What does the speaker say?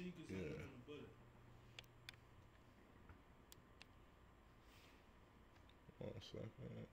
cheek is Yeah. on the butt. One second.